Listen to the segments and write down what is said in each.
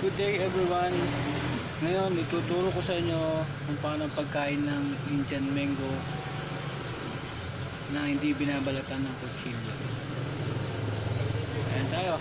Good day everyone. Ngayon, ituturo ko sa inyo kung paano pagkain ng Indian mango na hindi binabalatan ng kutsilyo. Ayan tayo.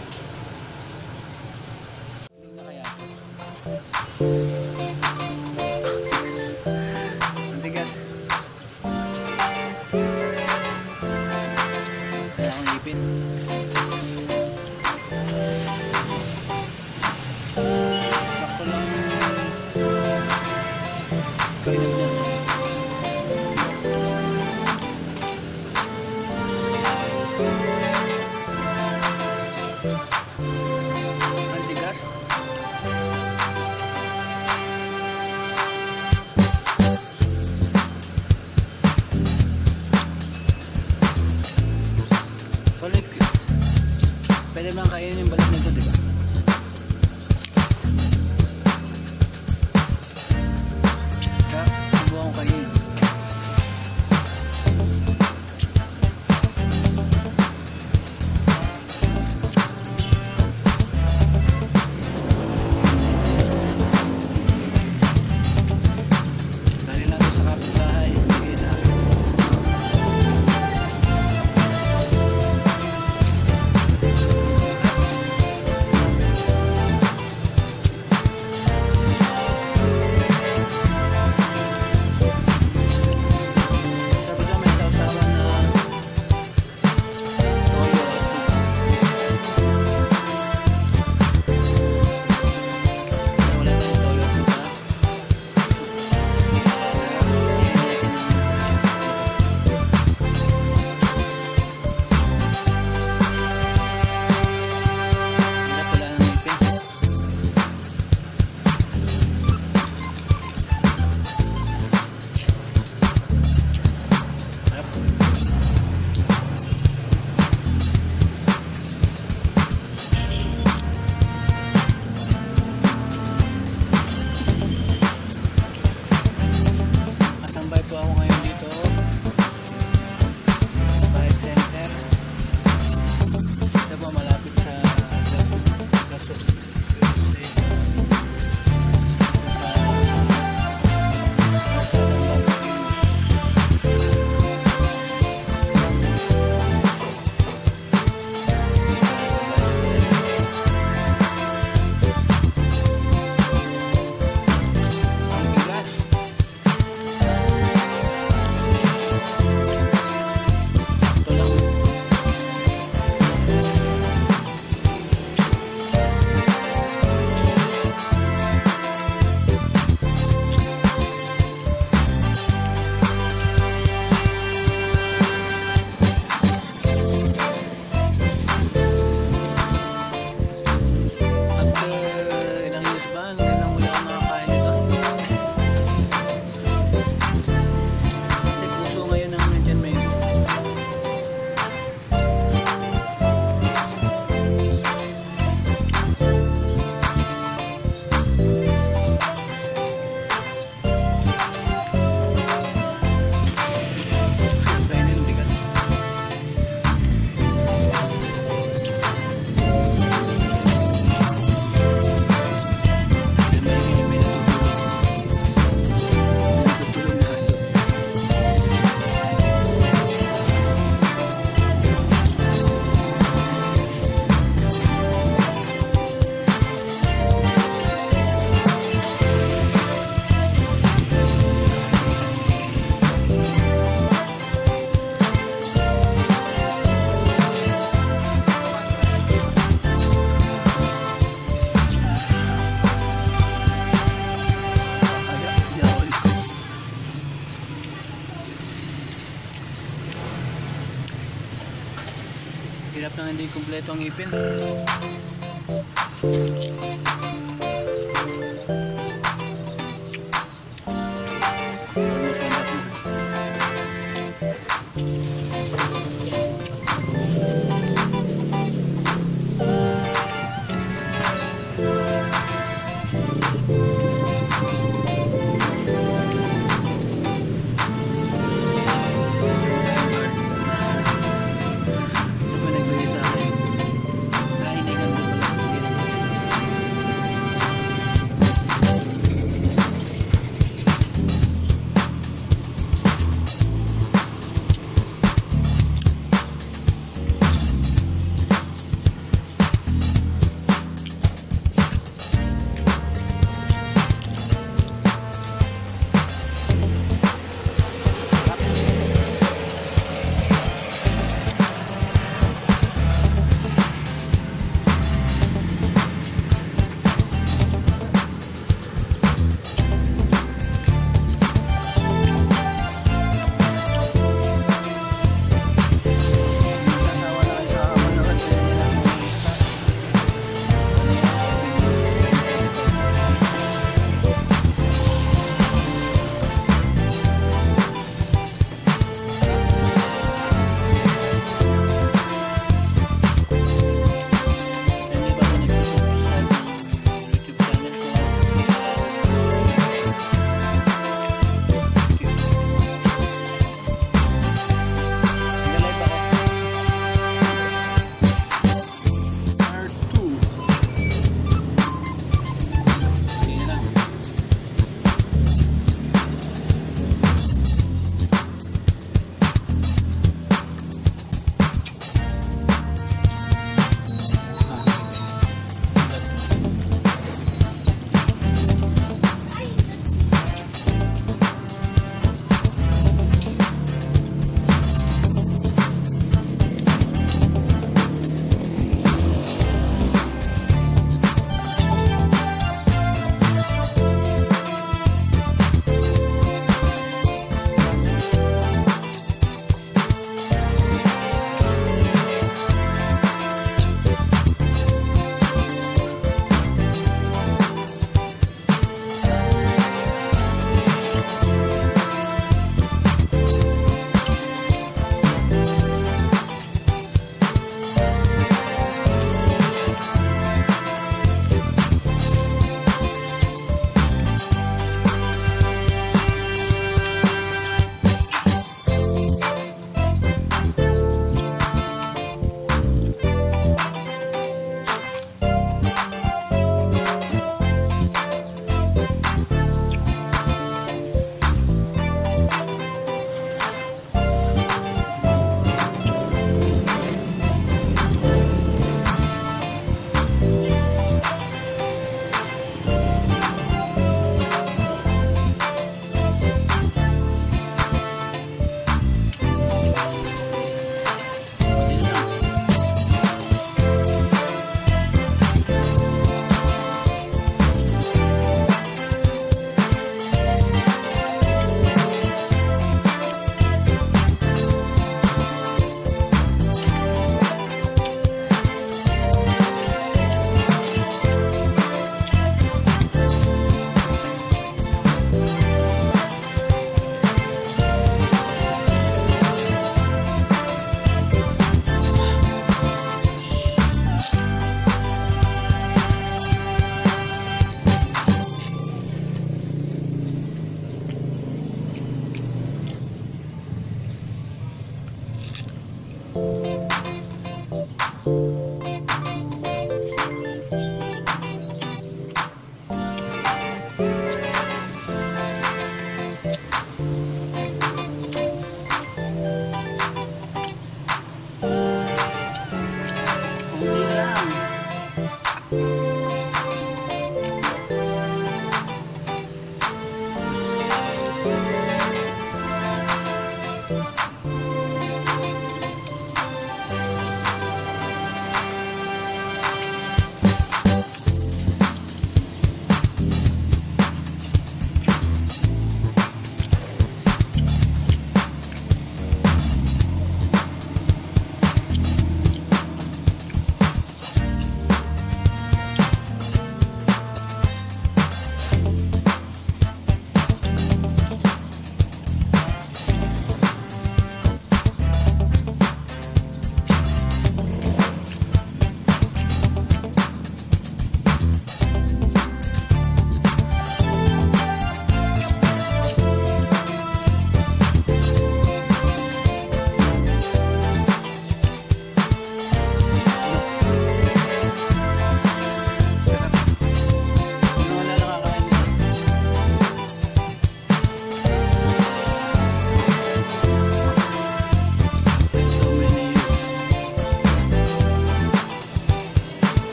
ito ipin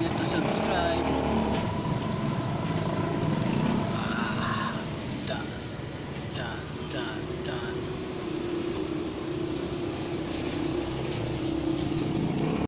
лето